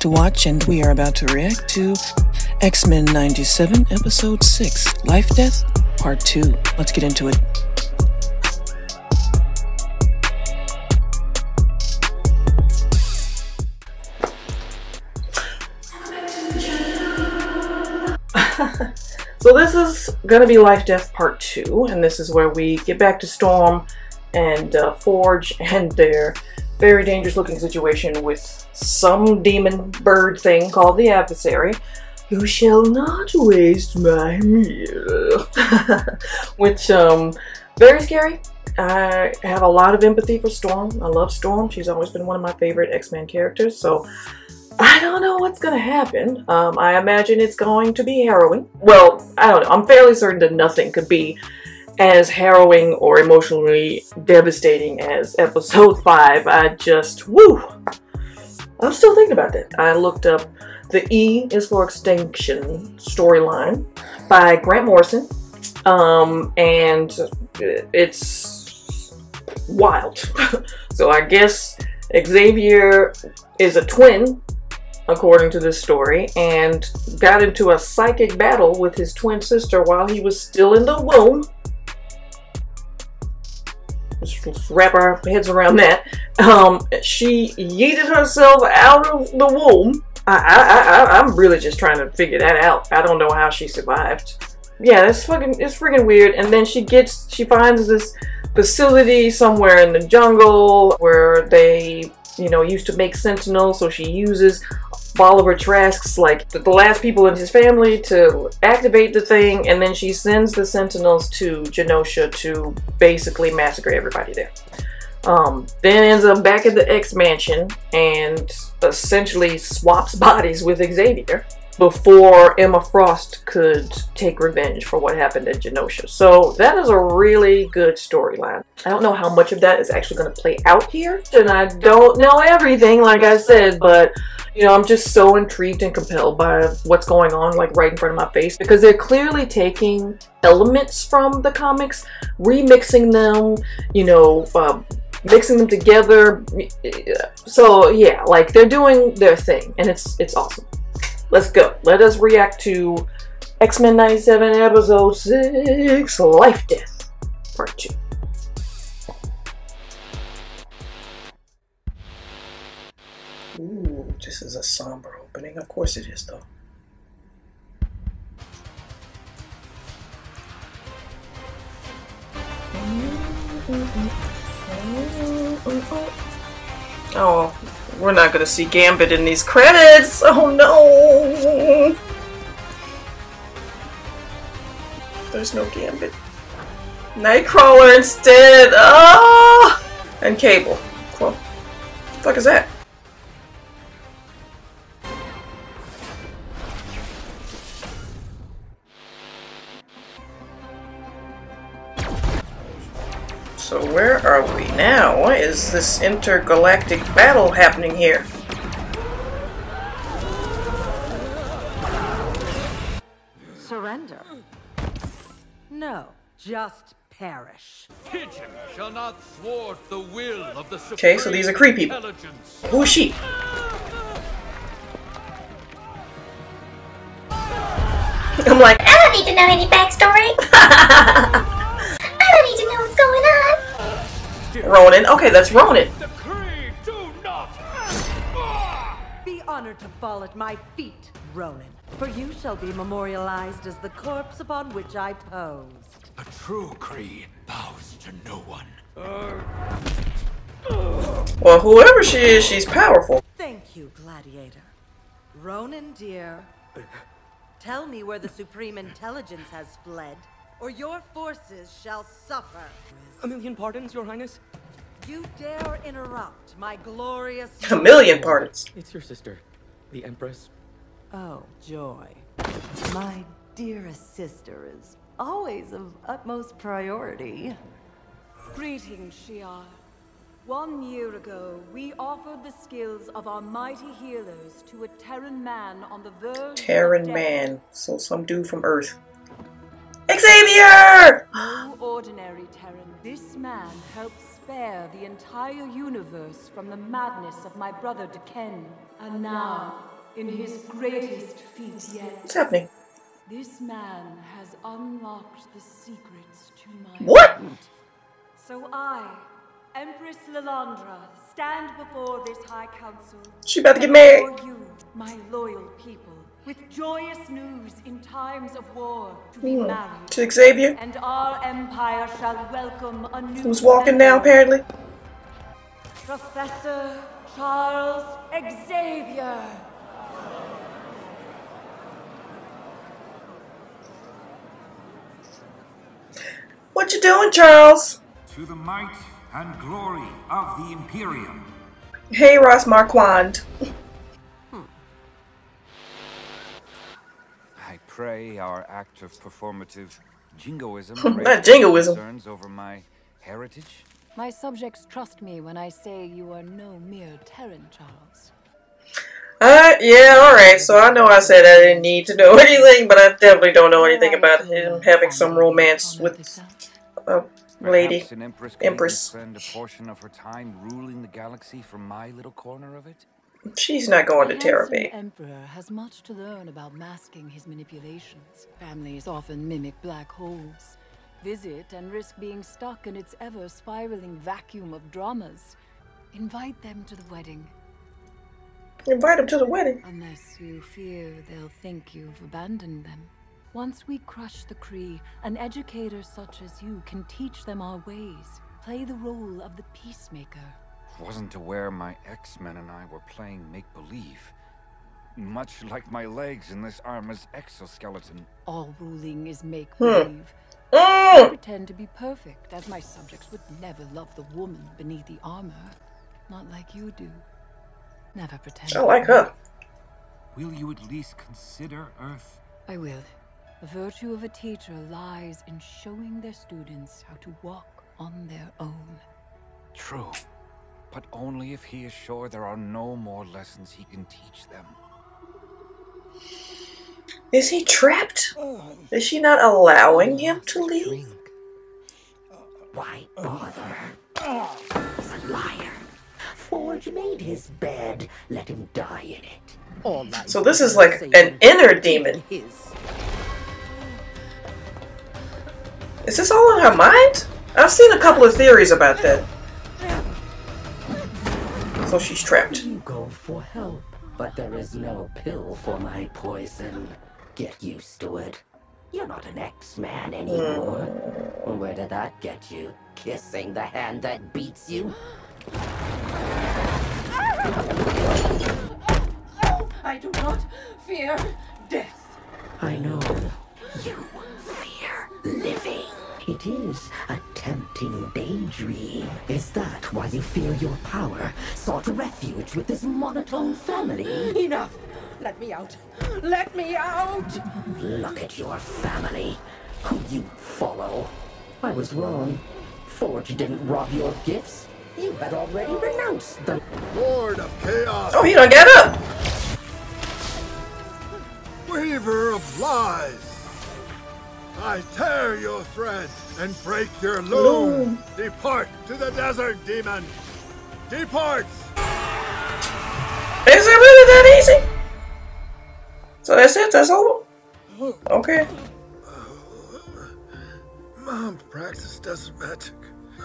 to watch, and we are about to react to X Men 97, Episode 6 Life Death, Part 2. Let's get into it. so, this is going to be Life Death Part 2, and this is where we get back to Storm and uh, Forge and their very dangerous looking situation with some demon bird thing called the adversary. You shall not waste my meal. Which, um, very scary. I have a lot of empathy for Storm. I love Storm. She's always been one of my favorite X-Men characters. So I don't know what's going to happen. Um, I imagine it's going to be harrowing. Well, I don't know. I'm fairly certain that nothing could be as harrowing or emotionally devastating as episode 5. I just, woo! I'm still thinking about that. I looked up the E is for Extinction storyline by Grant Morrison. Um, and it's wild. so I guess Xavier is a twin, according to this story, and got into a psychic battle with his twin sister while he was still in the womb wrap our heads around that. Um, she yeeted herself out of the womb. I, I, I, I'm really just trying to figure that out. I don't know how she survived. Yeah, that's fucking, it's freaking weird. And then she gets, she finds this facility somewhere in the jungle where they, you know, used to make sentinels. So she uses Bolivar Trask's like the, last people in his family to activate the thing, and then she sends the Sentinels to Genosha to basically massacre everybody there. Um, then ends up back at the X Mansion and essentially swaps bodies with Xavier before Emma Frost could take revenge for what happened at Genosha. So that is a really good storyline. I don't know how much of that is actually going to play out here, and I don't know everything, like I said, but you know, I'm just so intrigued and compelled by what's going on, like right in front of my face, because they're clearly taking elements from the comics, remixing them, you know, uh, mixing them together. So yeah, like they're doing their thing, and it's it's awesome. Let's go. Let us react to X-Men 97 Episode 6 Life Death Part 2. Ooh, this is a somber opening. Of course it is, though. Oh, we're not gonna see Gambit in these credits! Oh no! There's no Gambit. Nightcrawler instead! Oh! And Cable. Cool. What the fuck is that? So where are we now? What is this intergalactic battle happening here? Surrender? No, just perish. Pigeon shall not thwart the will of the Okay, so these are creepy people. Who is she? I'm like, I don't need to know any backstory. I don't need to know what's going on. Ronan. Okay, that's Ronan. Be honored to fall at my feet, Ronan. For you shall be memorialized as the corpse upon which I posed. A true Kree bows to no one. Well, whoever she is, she's powerful. Thank you, Gladiator. Ronan, dear, tell me where the Supreme Intelligence has fled or your forces shall suffer. A million pardons, Your Highness. You dare interrupt my glorious... A million pardons. It's your sister, the Empress. Oh, Joy. My dearest sister is always of utmost priority. Greetings, Shi'ar. One year ago, we offered the skills of our mighty healers to a Terran man on the verge Terran man. So some dude from Earth. Xavier! No ordinary Terran. This man helped spare the entire universe from the madness of my brother D'Ken. And now, in his greatest feat yet, What's happening? this man has unlocked the secrets to my What? mind. So I, Empress Lilandra, stand before this High Council. She about to get married. you, my loyal people, with joyous news in times of war to be Hmm. married. To Xavier, And our empire shall welcome a new who's walking now apparently. Professor Charles Xavier. What you doing, Charles? To the might and glory of the Imperium. Hey, Ross Marquand. I pray our act of performative jingoism Not jingoism. concerns over my heritage. My subjects trust me when I say you are no mere Terran, Charles. Uh, yeah, alright, so I know I said I didn't need to know anything, but I definitely don't know anything about him having some romance with a lady. Perhaps an empress Empress. spend a portion of her time ruling the galaxy from my little corner of it. She's not going to The Terra handsome Bay. Emperor has much to learn about masking his manipulations. Families often mimic black holes. Visit and risk being stuck in its ever spiraling vacuum of dramas. Invite them to the wedding, Invite them to the wedding. unless you fear they'll think you've abandoned them. Once we crush the Kree, an educator such as you can teach them our ways. Play the role of the peacemaker. Wasn't aware my X-Men and I were playing make-believe. Much like my legs in this armor's exoskeleton. All ruling is make believe. Mm. pretend to be perfect, as my subjects would never love the woman beneath the armor. Not like you do. Never pretend. I like her. Will you at least consider Earth? I will. The virtue of a teacher lies in showing their students how to walk on their own. True. But only if he is sure there are no more lessons he can teach them. Is he trapped? Is she not allowing him to leave? Why bother? He's a liar. Forge made his bed. Let him die in it. All that So this is like an inner demon. Is this all in her mind? I've seen a couple of theories about that. So she's trapped. You go for help, but there is no pill for my poison. Get used to it. You're not an X-Man anymore. Hmm. Where did that get you? Kissing the hand that beats you? I do not fear death. I know. You fear living. It is a tempting daydream. Is that why you fear your power? Sought refuge with this monotone family? Enough. Let me out. Let me out. Look at your family. Who you follow. I was wrong. Forge didn't rob your gifts. You had already renounced them. Lord of Chaos, Oh, he don't get up. weaver of lies. I tear your thread and break your loom. Depart to the desert, demon. Depart. Is it really that easy? So that's it? That's over? Okay. Mom practiced desert magic.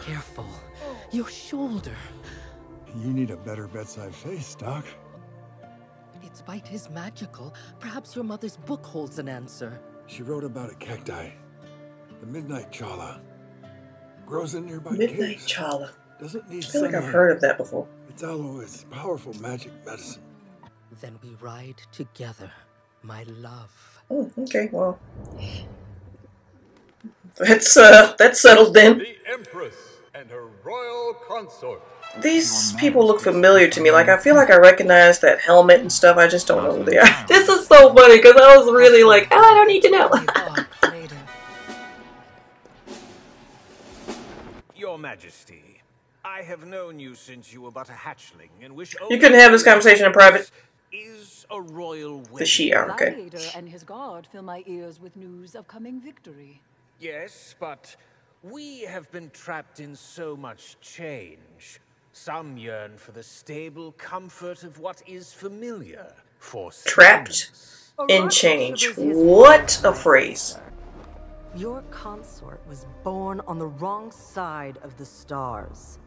Careful. Your shoulder. You need a better bedside face, Doc. Its bite is magical. Perhaps your mother's book holds an answer. She wrote about a cacti, the midnight chala. Grows in nearby Midnight caves. Chala. Doesn't need I feel like I've heard of that before. Its aloe is powerful magic medicine. Then we ride together, my love. Oh, okay, well. That's uh that's settled then. The Empress and her royal consort. These people look familiar to me. Like I feel like I recognize that helmet and stuff. I just don't know who they are. This is so funny because I was really like, oh, I don't need to know. Your Majesty, I have known you since you were but a hatchling and wish You couldn't have this conversation in private. Is a royal The Shi'ar okay. Gladiator and his guard fill my ears with news of coming victory. Yes, but We have been trapped in so much change. Some yearn for the stable comfort of what is familiar. For Trapped in change. What a phrase. Your consort was born on the wrong side of the stars.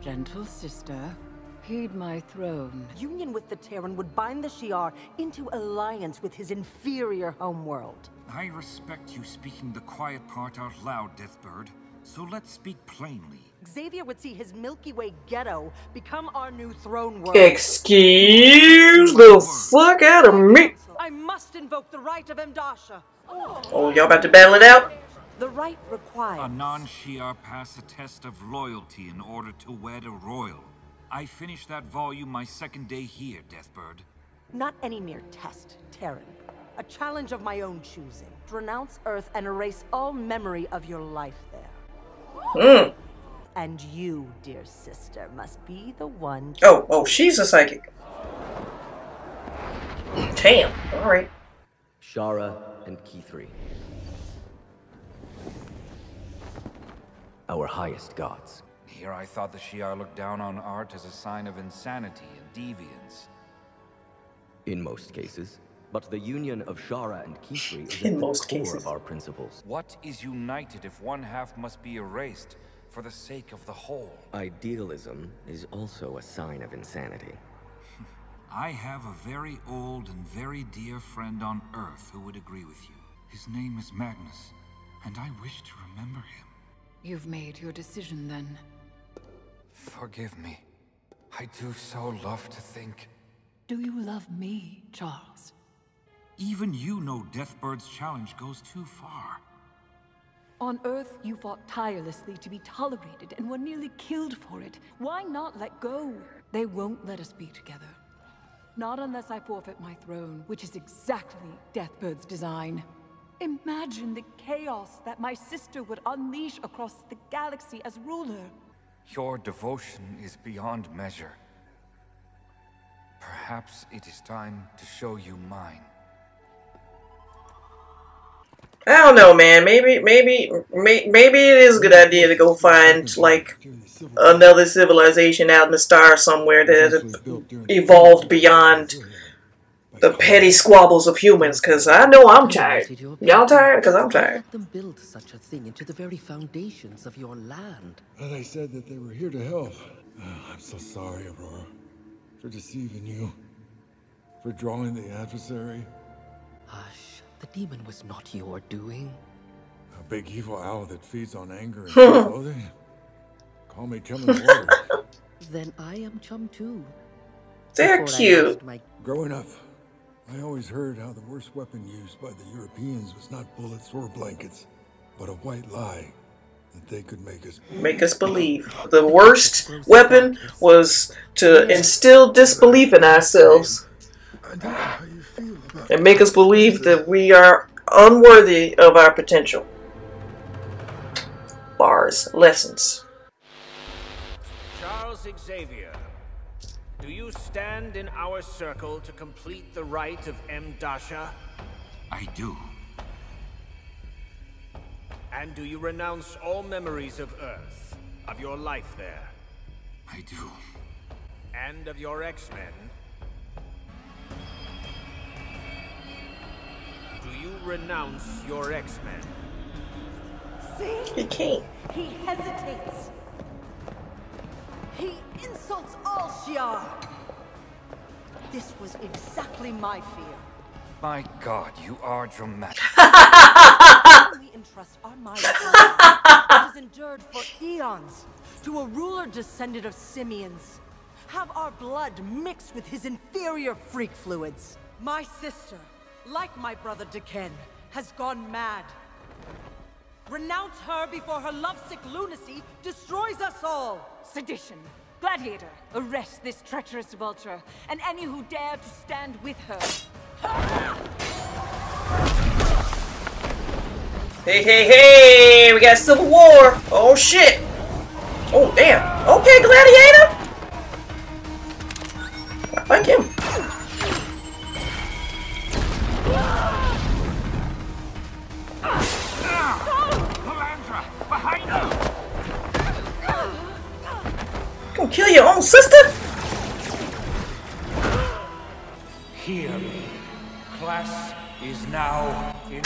Gentle sister, heed my throne. Union with the Terran would bind the Shi'ar into alliance with his inferior homeworld. I respect you speaking the quiet part out loud, Deathbird. So let's speak plainly. Xavier would see his Milky Way ghetto become our new throne world. Excuse the fuck out of me. I must invoke the right of Mdasha. Oh, y'all about to battle it out? The right requires. A non-Shi'ar pass a test of loyalty in order to wed a royal. I finished that volume my second day here, Deathbird. Not any mere test, Terran. A challenge of my own choosing. To renounce Earth and erase all memory of your life there. Hmm. And you, dear sister, must be the one. Oh, oh, she's a psychic. Damn. All right. Sharra and K'ythri. Our highest gods. Here I thought the Shi'ar looked down on art as a sign of insanity and deviance. In most cases. But the union of Sharra and K'ythri is In at the most core cases. of our principles. What is united if one half must be erased for the sake of the whole? Idealism is also a sign of insanity. I have a very old and very dear friend on Earth who would agree with you. His name is Magnus, and I wish to remember him. You've made your decision then. Forgive me. I do so love to think. Do you love me, Charles? Even you know Deathbird's challenge goes too far. On Earth, you fought tirelessly to be tolerated and were nearly killed for it. Why not let go? They won't let us be together. Not unless I forfeit my throne, which is exactly Deathbird's design. Imagine the chaos that my sister would unleash across the galaxy as ruler. Your devotion is beyond measure. Perhaps it is time to show you mine. I don't know, man. Maybe, maybe, may, maybe it is a good idea to go find like another civilization out in the stars somewhere that has evolved beyond the petty squabbles of humans. Cause I know I'm tired. Y'all tired? Cause I'm tired. Them build such a thing into the very foundations of your land. And they said that they were here to help. Oh, I'm so sorry, Ororo, for deceiving you, for drawing the adversary. Hush, the demon was not your doing. A big evil owl that feeds on anger and clothing. Call me chum in the water. Then I am chum too. They're Before cute. My Growing up, I always heard how the worst weapon used by the Europeans was not bullets or blankets, but a white lie that they could make us Make us believe. The worst weapon was to instill disbelief in ourselves and make us believe that we are unworthy of our potential. Bars, lessons. Charles Xavier, do you stand in our circle to complete the rite of M. Dasha? I do. And do you renounce all memories of Earth, of your life there, I do. and of your X-Men? Do you renounce your X-Men? See? He can't. He hesitates. He insults all Shi'ar. This was exactly my fear. My god, you are dramatic. we entrust our mighty that has endured for eons to a ruler descendant of simians. Have our blood mixed with his inferior freak fluids. My sister, like my brother D'Ken, has gone mad. Renounce her before her lovesick lunacy destroys us all. Sedition. Gladiator, arrest this treacherous vulture, and any who dare to stand with her. Hey, hey, hey! We got civil war. Oh shit! Oh damn. Okay, gladiator. Like him. Your own sister? Hear me. Class is now in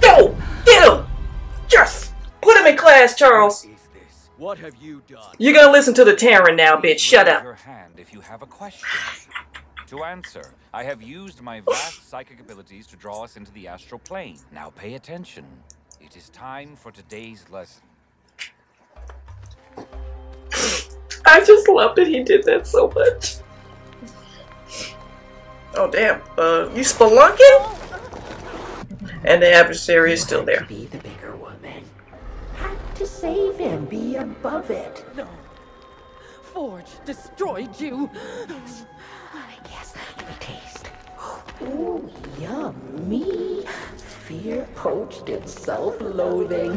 Go! Get him! Just put him in class, Charles. What have you done? You're gonna listen to the Terran now, bitch. Shut up. Your hand if you have a question. to answer, I have used my vast psychic abilities to draw us into the astral plane. Now pay attention. It is time for today's lesson. I just love that he did that so much. Oh damn. Uh you spelunking? And the adversary is still there. Be the bigger woman. Have to save him. Be above it. No. Forge destroyed you. Yes, give me taste. Ooh, yummy. Fear poached in self-loathing.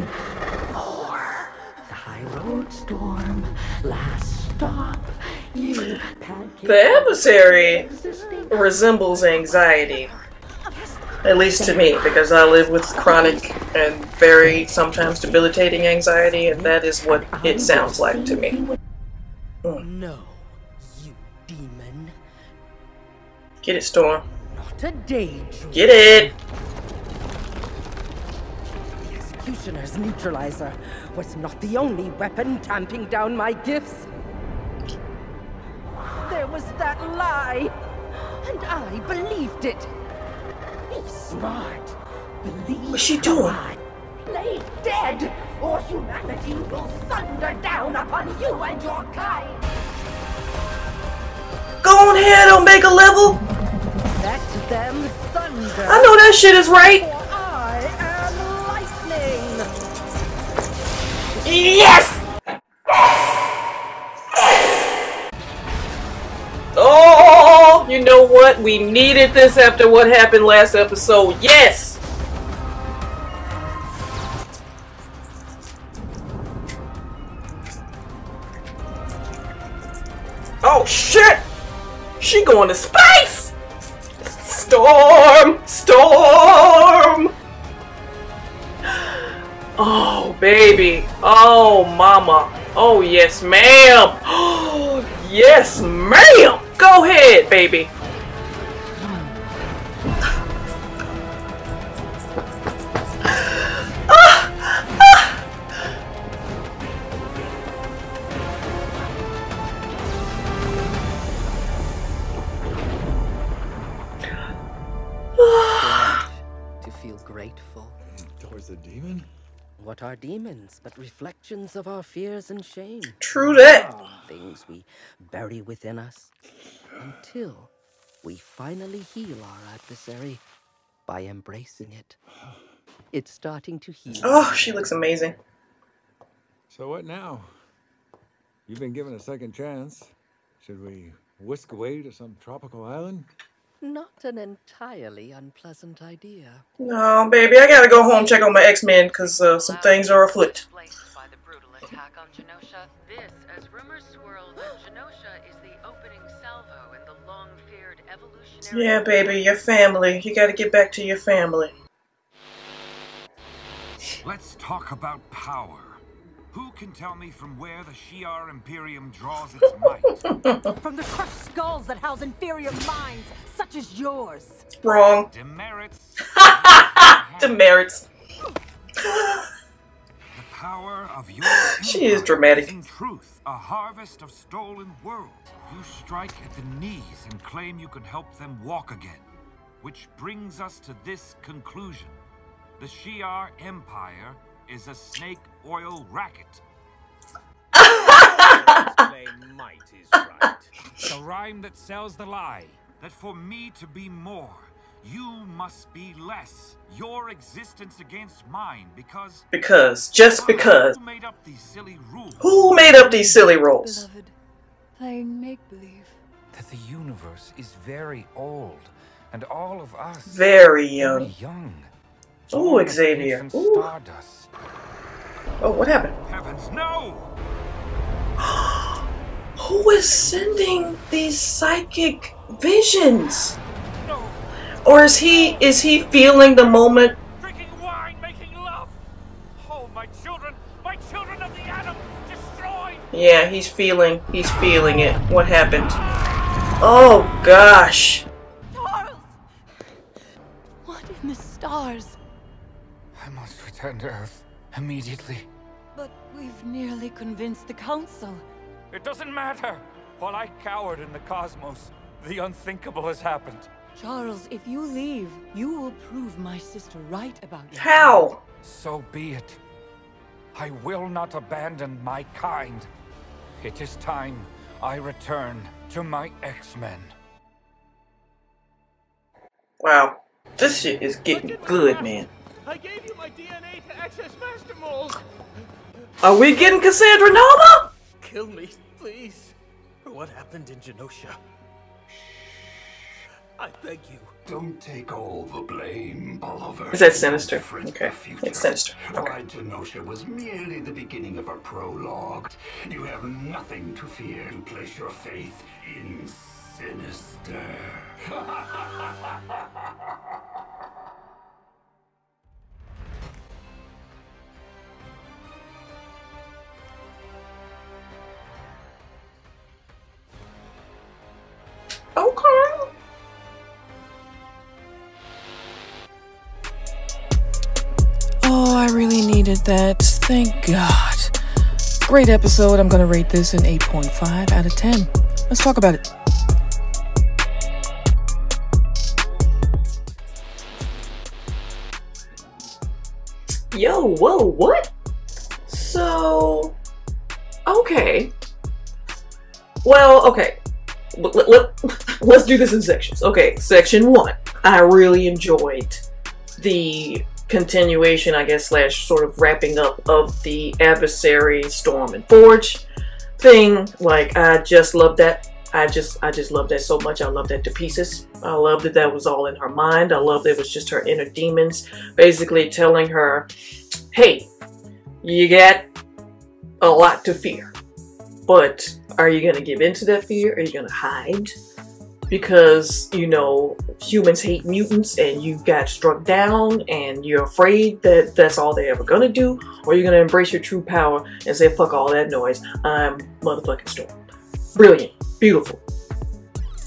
More. The high road storm. Last stop. You. The adversary resembles anxiety. At least to me, because I live with chronic and very sometimes debilitating anxiety, and that is what it sounds like to me. Mm. No, you demon. Get it, Storm. Not a daydream. Get it! The executioner's neutralizer was not the only weapon tamping down my gifts. There was that lie, and I believed it. Be smart. Believe What's she doing? lie. Lay dead, or humanity will thunder down upon you and your kind. Go on ahead, Omega level! Let them thunder. I know that shit is right! For I am lightning. Yes! What? We needed this after what happened last episode. Yes! Oh shit! She going to space! Storm! Storm! Oh, baby. Oh, mama. Oh, yes, ma'am. Oh, yes, ma'am. Go ahead, baby. Are demons but reflections of our fears and shame? True that. Things we bury within us until we finally heal our adversary by embracing it. It's starting to heal. Oh, she looks amazing. So what now? You've been given a second chance. Should we whisk away to some tropical island? Not an entirely unpleasant idea. No, baby, I gotta go home check on my X-Men because uh, some things are afoot. by the brutal attack on Genosha. This, Yeah, baby, your family. You gotta get back to your family. Let's talk about power. Who can tell me from where the Shi'ar Imperium draws its might? From the crushed skulls that house inferior minds, such as yours. Wrong. Demerits Demerits. the power of your She is dramatic. In truth, a harvest of stolen worlds. You strike at the knees and claim you can help them walk again. Which brings us to this conclusion. The Shi'ar Empire is a snake oil racket. Might is right. The rhyme that sells the lie. That for me to be more, you must be less. Your existence against mine because Because, just because. who made up these silly rules? Who made up these silly rules? Beloved, playing make believe. That the universe is very old, and all of us Very young. very young. Ooh, Xavier. ancient Ooh. Stardust. Oh, what happened? Heavens, no! Who is sending these psychic visions? Or is he is he feeling the moment? Drinking wine, making love. Oh, my children, my children of the atom, destroyed. Yeah, he's feeling, he's feeling it. What happened? Oh gosh. What in the stars? I must return to Earth immediately. But we've nearly convinced the council. It doesn't matter. While I cowered in the cosmos, the unthinkable has happened. Charles, if you leave, you will prove my sister right about you. How? So be it. I will not abandon my kind. It is time I return to my X-Men. Wow. This shit is getting good, man. I gave you my DNA to access Master Mold. Are we getting Cassandra Nova? Kill me, please, for what happened in Genosha. I beg you. Don't take all the blame, Bolivar. Is that Sinister? Okay, it's Sinister. Why Genosha was merely the beginning of a prologue. You have nothing to fear and place your faith in Sinister. needed that. Thank God. Great episode. I'm going to rate this an 8.5 out of 10. Let's talk about it. Yo, whoa, what? So, okay. Well, okay. Let, let, let's do this in sections. Okay, section one. I really enjoyed the continuation, I guess, slash sort of wrapping up of the adversary Storm and Forge thing. Like, I just love that. I just, I just love that so much. I love that to pieces. I love that that was all in her mind. I love that it was just her inner demons basically telling her, hey, you got a lot to fear. But are you going to give in to that fear? Are you going to hide? Because, you know, humans hate mutants and you got struck down and you're afraid that that's all they're ever to do? Or you're to embrace your true power and say, fuck all that noise, I'm motherfucking Storm. Brilliant. Beautiful.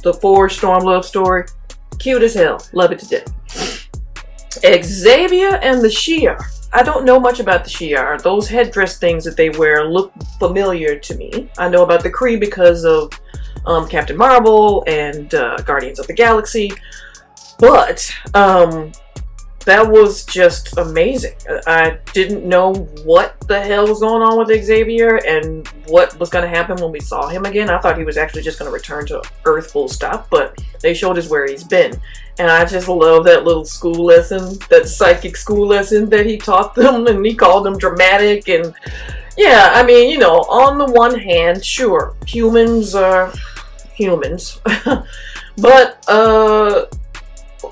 The Forge Storm love story. Cute as hell. Love it to death. Xavier and the Shi'ar. I don't know much about the Shi'ar. Those headdress things that they wear look familiar to me. I know about the Kree because of um, Captain Marvel and uh, Guardians of the Galaxy. But um, that was just amazing. I didn't know what the hell was going on with Xavier and what was going to happen when we saw him again. I thought he was actually just going to return to Earth full stop, but they showed us where he's been. And I just love that little school lesson, that psychic school lesson that he taught them, and he called them dramatic. And yeah, I mean, you know, on the one hand, sure, humans are humans, but uh,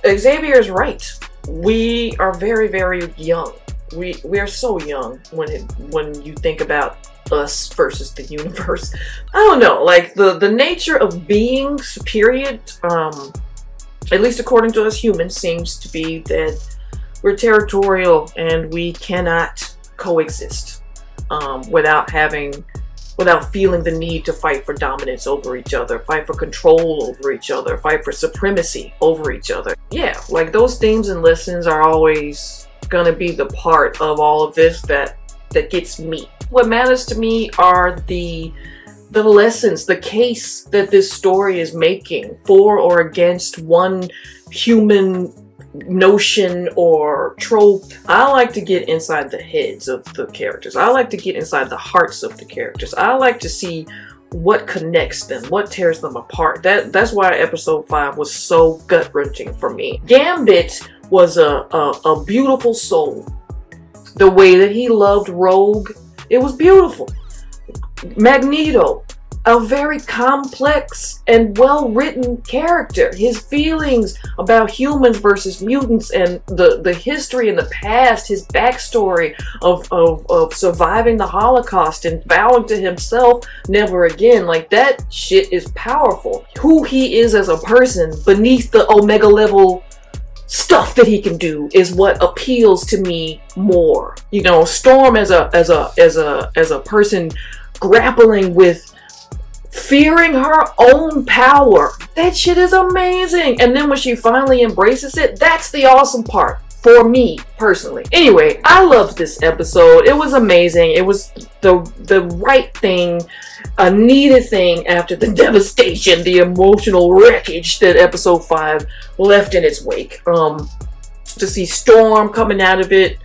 Xavier's right. We are very very young. We we are so young when it when you think about us versus the universe. I don't know like the the nature of beings period um at least according to us humans seems to be that we're territorial and we cannot coexist um, without having without feeling the need to fight for dominance over each other, fight for control over each other, fight for supremacy over each other. Yeah, like those themes and lessons are always gonna be the part of all of this that that gets me. What matters to me are the the lessons, the case that this story is making for or against one human notion or trope. I like to get inside the heads of the characters. I like to get inside the hearts of the characters. I like to see what connects them, what tears them apart. That that's why episode five was so gut wrenching for me. Gambit was a, a a beautiful soul. The way that he loved Rogue, it was beautiful. Magneto, a very complex and well-written character. His feelings about humans versus mutants and the, the history and the past, his backstory of, of, of surviving the Holocaust and vowing to himself never again. Like that shit is powerful. Who he is as a person beneath the Omega level stuff that he can do is what appeals to me more. You know, Storm as a as a as a as a person grappling with fearing her own power. That shit is amazing. And then when she finally embraces it, that's the awesome part for me personally. Anyway, I loved this episode. It was amazing. It was the the right thing, a needed thing after the devastation, the emotional wreckage that episode 5 left in its wake. Um to see Storm coming out of it,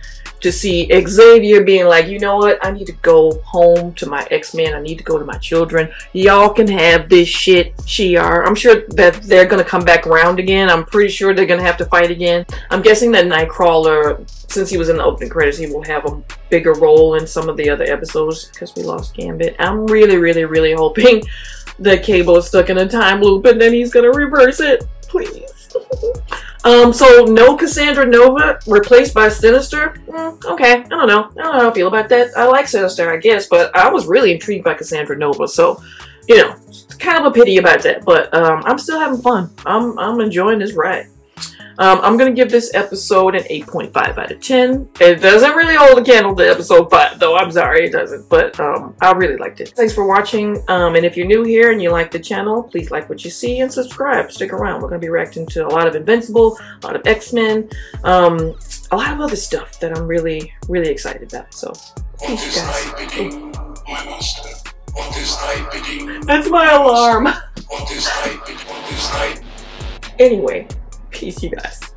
to see Xavier being like, you know what, I need to go home to my X-Men. I need to go to my children. Y'all can have this shit, Shi'ar. I'm sure that they're going to come back around again. I'm pretty sure they're going to have to fight again. I'm guessing that Nightcrawler, since he was in the opening credits, he will have a bigger role in some of the other episodes because we lost Gambit. I'm really, really, really hoping that Cable is stuck in a time loop and then he's going to reverse it. Please. Um, so no Cassandra Nova replaced by Sinister. Mm, okay, I don't know. I don't know how I feel about that. I like Sinister, I guess, but I was really intrigued by Cassandra Nova. So, you know, it's kind of a pity about that. But um, I'm still having fun. I'm I'm enjoying this ride. Um, I'm to give this episode an 8.5 out of 10. It doesn't really hold a candle to episode 5, though. I'm sorry, it doesn't. But um, I really liked it. Thanks for watching. Um, and if you're new here and you like the channel, please like what you see and subscribe. Stick around. We're to be reacting to a lot of Invincible, a lot of X-Men, um, a lot of other stuff that I'm really, really excited about. So, peace, guys. Ooh. My master, what is bidding? That's my alarm. What is bidding? What is Anyway, peace, you guys.